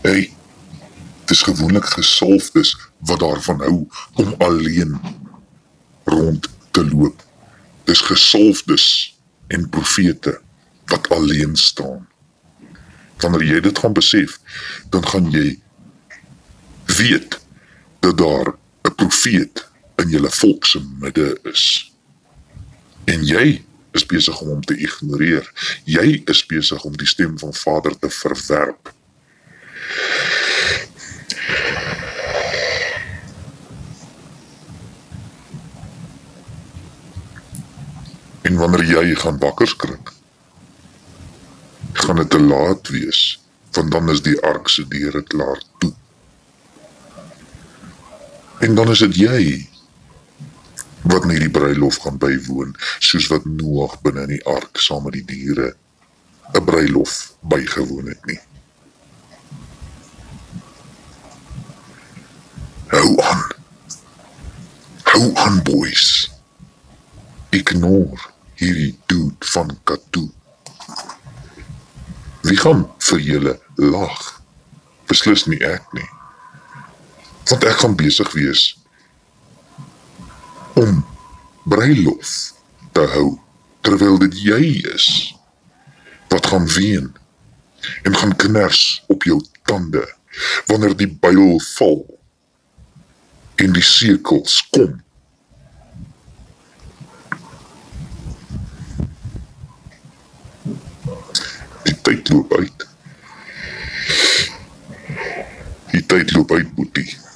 Hey, dis gewoonlik gesalfdes wat daarvan hou om alleen rond te loop. Dis gesalfdes en profete wat alleen staan. Wanneer jy dit gaan besef, dan gaan jy weet dat daar 'n profeet in julle volk se midde is. En jy is besig om hom te ignoreer. Jy is besig om die stem van Vader te verwerp. En wanneer jy gaan wakker skrik, gaan dit te laat wees, want dan is die ark se deure klaar toe. En dan is dit jy wat nie die bruilof gaan bywoon soos wat Noag binne in die ark saam met die diere 'n bruilof bygewoon het nie. Hou aan. Hou aan boys. Ignore hierdie dude van Katu. Wie gaan vir julle lag? Beslis nie ek nie. Want ek gaan besig wees om bruilof te hou terwyl dit jy is wat gaan ween en gaan kners op jou tande wanneer die byl val en die sekels kom tyd loop uit. Die tyd loop uit boetie